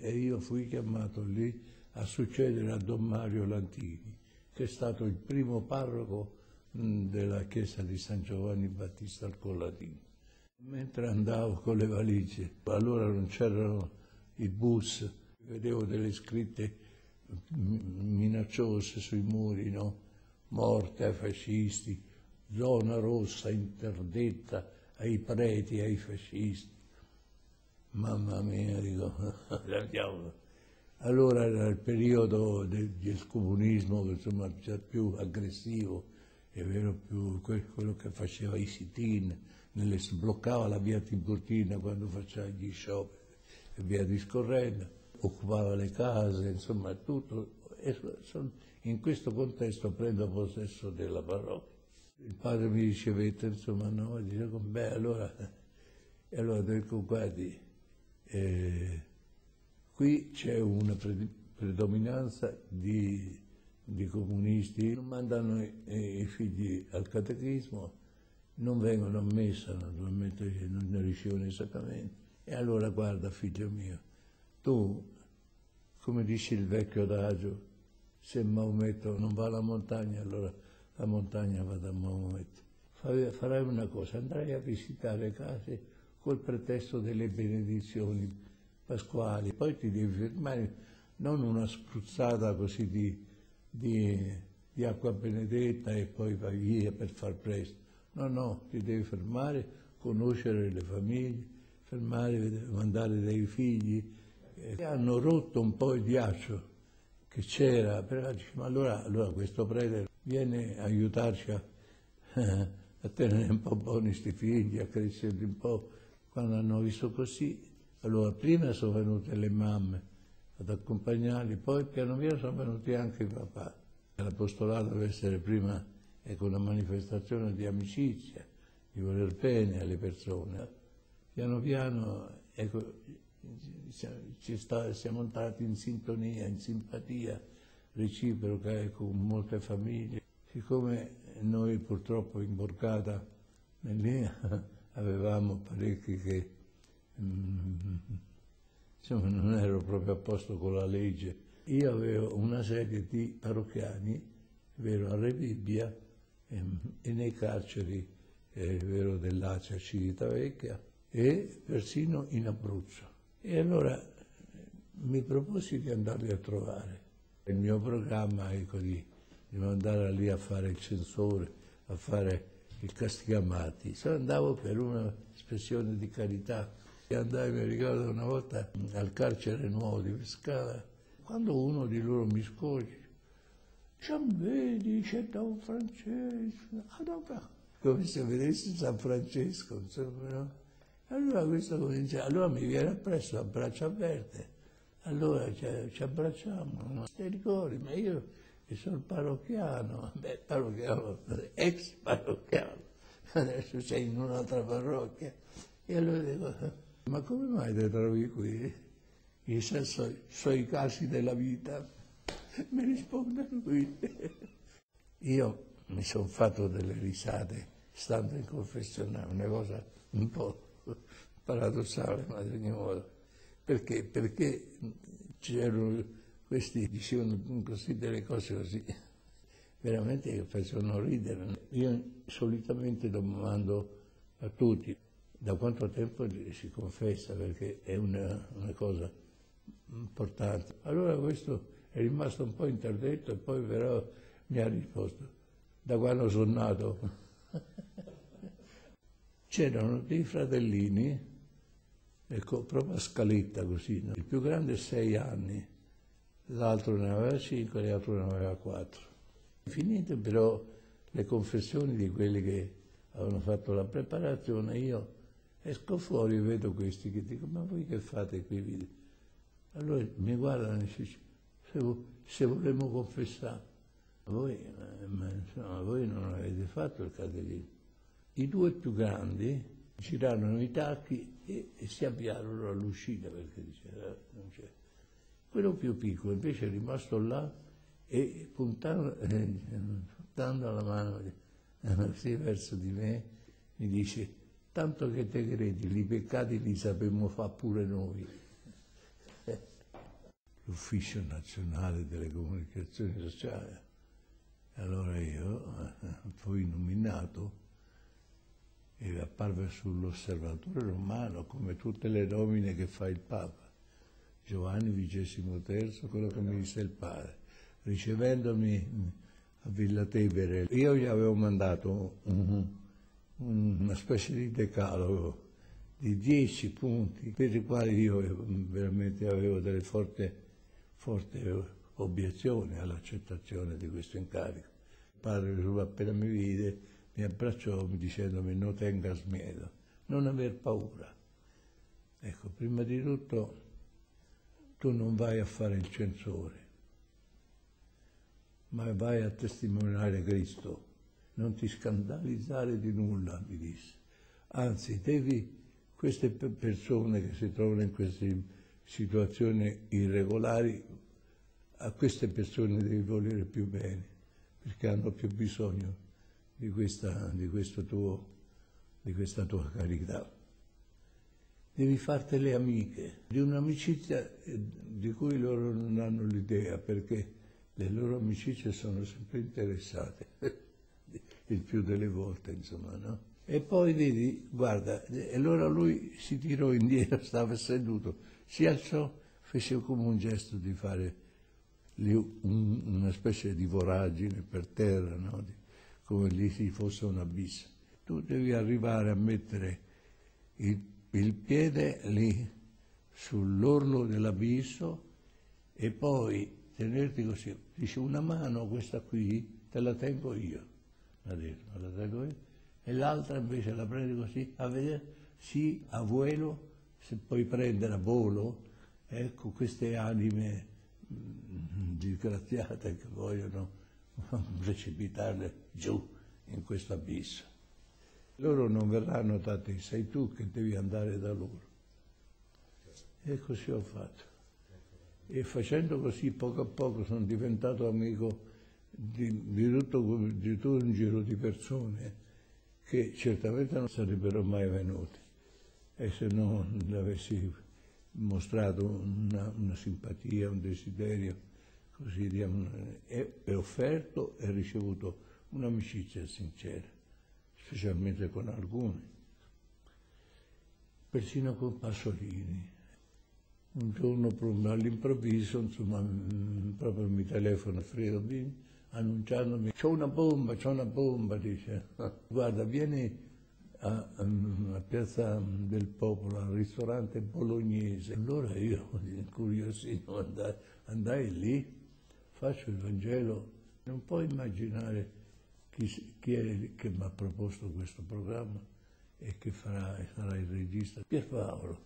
E io fui chiamato lì a succedere a Don Mario Lantini, che è stato il primo parroco della chiesa di San Giovanni Battista al Collatino. Mentre andavo con le valigie, allora non c'erano i bus, vedevo delle scritte minacciose sui muri, no? morte ai fascisti, zona rossa interdetta ai preti, ai fascisti. Mamma mia, dico, andiamo. Allora era il periodo del comunismo, insomma, più aggressivo, è vero, più quello che faceva i sit-in, sbloccava la via Tiburtina quando faceva gli scioperi e via discorrendo, occupava le case, insomma tutto. E in questo contesto prendo possesso della parrocchia. Il padre mi ricevette, insomma, no, e dice, beh, allora, e allora dico, guardi, eh, qui c'è una predominanza di, di, comunisti, non mandano i, i, figli al catechismo, non vengono a messa, naturalmente non ne ricevono i sacramenti. E allora guarda, figlio mio, tu, come dice il vecchio adagio, se Maometto non va alla montagna, allora la montagna va da Maometto. Farai una cosa, andrai a visitare case col pretesto delle benedizioni pasquali, poi ti devi fermare, non una spruzzata così di, di, di acqua benedetta e poi vai via per far presto. No, no, ti devi fermare, conoscere le famiglie, fermare, mandare dei figli. E hanno rotto un po' il ghiaccio che c'era, però dice, ma allora, allora, questo prete viene a aiutarci a, a tenere un po' buoni questi figli, a crescerli un po'. Quando hanno visto così, allora prima sono venute le mamme ad accompagnarli, poi piano piano sono venuti anche i papà. L'apostolato deve essere prima ecco, una manifestazione di amicizia, di voler bene alle persone. Piano piano ecco, sta, siamo entrati in sintonia, in simpatia reciproca con molte famiglie. Siccome noi purtroppo in Borgata avevamo parecchi che mm, insomma, non ero proprio a posto con la legge, io avevo una serie di parrocchiani, vero, a Rebibbia e, ehm, e nei carceri, eh, vero, dell'Acia Civitavecchia e persino in Abruzzo. E allora mi proposi di andarli a trovare. Il mio programma ecco, di, di mandare lì a fare il censore, a fare il castigamati. So, andavo per una espressione di carità. E andai, mi ricordo, una volta al carcere nuovo di Pescara, quando uno di loro mi scoglie, San vedi, c'è Don Francesco, ah, come se vedessi San Francesco, insomma, no? Allora questo comincia, allora mi viene appresso a braccia aperte, allora ci, ci abbracciamo, no? Ti ricordi, ma io che sono parrocchiano, beh, parrocchiano, ex parrocchiano, adesso sei in un'altra parrocchia. E allora dico, ma come mai ti trovi qui? I suoi casi della vita mi risponde lui. Io mi sono fatto delle risate stando in confessionale, una cosa un po' paradossale, ma ad ogni modo. Perché? Perché c'erano questi, dicevano così delle cose così, veramente facevano ridere. Io solitamente domando a tutti da quanto tempo si confessa, perché è una, una cosa importante. Allora questo è rimasto un po' interdetto e poi però mi ha risposto, da quando sono nato. C'erano dei fratellini, ecco, proprio a scaletta così, no? il più grande sei anni, l'altro ne aveva cinque e l'altro ne aveva quattro. Finite però le confessioni di quelli che avevano fatto la preparazione, io esco fuori e vedo questi che dico, ma voi che fate qui? Allora mi guardano e dicono, se, se vorremmo confessare, voi, ma, insomma, voi non avete fatto il catechismo. I due più grandi girarono i tacchi e, e si avviarono all'uscita perché diceva eh, non c'è. Quello più piccolo invece è rimasto là e puntando, eh, puntando la mano eh, verso di me mi dice tanto che te credi, i peccati li sapemmo fare pure noi. l'Ufficio Nazionale delle Comunicazioni Sociali. Allora io eh, fui nominato e apparve sull'osservatore romano come tutte le nomine che fa il Papa. Giovanni XXIII, quello che mi disse il padre, ricevendomi a Villa Tevere. Io gli avevo mandato un, una specie di decalogo di dieci punti per i quali io veramente avevo delle forti, forti obiezioni all'accettazione di questo incarico. Il padre appena mi vide mi abbracciò dicendomi non tengas miedo, non aver paura. Ecco, prima di tutto tu non vai a fare il censore, ma vai a testimoniare Cristo, non ti scandalizzare di nulla, mi disse. Anzi, devi, queste persone che si trovano in queste situazioni irregolari, a queste persone devi volere più bene, perché hanno più bisogno di questa, di tuo, di questa tua carità. Devi fartele amiche, di un'amicizia eh, di cui loro non hanno l'idea, perché le loro amicizie sono sempre interessate, il più delle volte, insomma, no? E poi vedi, guarda, e allora lui si tirò indietro, stava seduto, si alzò, fece come un gesto di fare una specie di voragine per terra, no? come lì si fosse un abisso. Tu devi arrivare a mettere il, il piede lì sull'orlo dell'abisso e poi tenerti così. Dice una mano, questa qui, te la tengo io, la detto, la tengo io, e l'altra invece la prendi così, a vedere, sì, a vuelo, se puoi prendere a volo, ecco queste anime mm, disgraziate che vogliono precipitarle giù in questo abisso. Loro non verranno dati, sei tu che devi andare da loro. E così ho fatto. E facendo così poco a poco sono diventato amico di, di, tutto, di tutto un giro di persone che certamente non sarebbero mai venute e se non avessi mostrato una, una simpatia, un desiderio così e, e offerto e ricevuto un'amicizia sincera, specialmente con alcuni, persino con Pasolini. Un giorno all'improvviso, insomma, mm, proprio mi telefona Fredo Bini annunciandomi c'ho una bomba, c'ho una bomba, dice. Guarda, vieni a, a, Piazza del Popolo, al ristorante bolognese. Allora io, incuriosito, andai, andai lì faccio il Vangelo, non puoi immaginare chi, chi è che mi ha proposto questo programma e che farà, sarà il regista. Pierpaolo,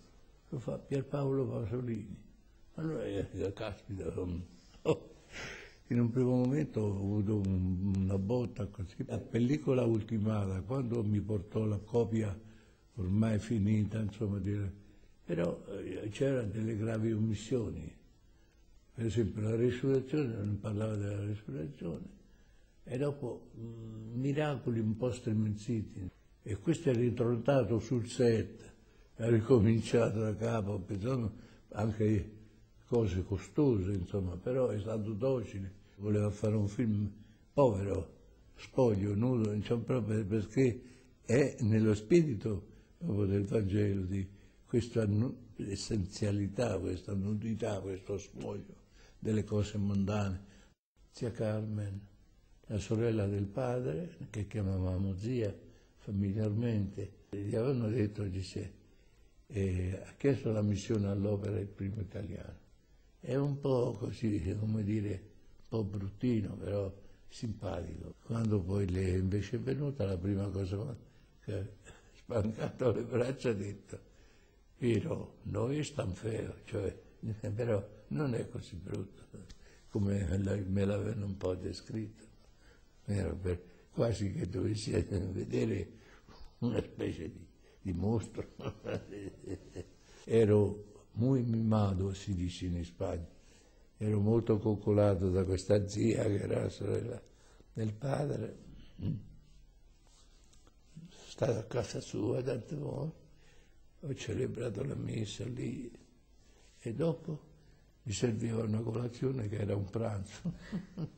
lo fa Pierpaolo Pasolini. Allora, eh, caspita, oh, in un primo momento ho avuto un, una botta così. La pellicola ultimata, quando mi portò la copia ormai finita, insomma, dire, però eh, c'erano delle gravi omissioni per esempio la risurrezione, non parlava della risurrezione, e dopo mh, mm, miracoli un po' stremenziti. E questo è ritornato sul set, ha ricominciato da capo, anche cose costose, insomma, però è stato docile, voleva fare un film povero, spoglio, nudo, insomma, proprio perché è nello spirito proprio del Vangelo di questa essenzialità, questa nudità, questo spoglio delle cose mondane. Zia Carmen, la sorella del padre, che chiamavamo zia familiarmente, gli avevano detto, dice, eh, ha chiesto la missione all'opera il primo italiano. È un po' così, come dire, un po' bruttino, però simpatico. Quando poi le è invece venuta, la prima cosa che ha spancato le braccia ha detto, Piro, noi stiamo feo, cioè, però non è così brutto come me l'avevano un po' descritto. Era per, quasi che dovessi vedere una specie di, di mostro. Ero muy mimado, si dice in Spagna. Ero molto coccolato da questa zia che era la sorella del padre. Sono stato a casa sua tante volte, ho celebrato la messa lì e dopo mi serviva una colazione che era un pranzo.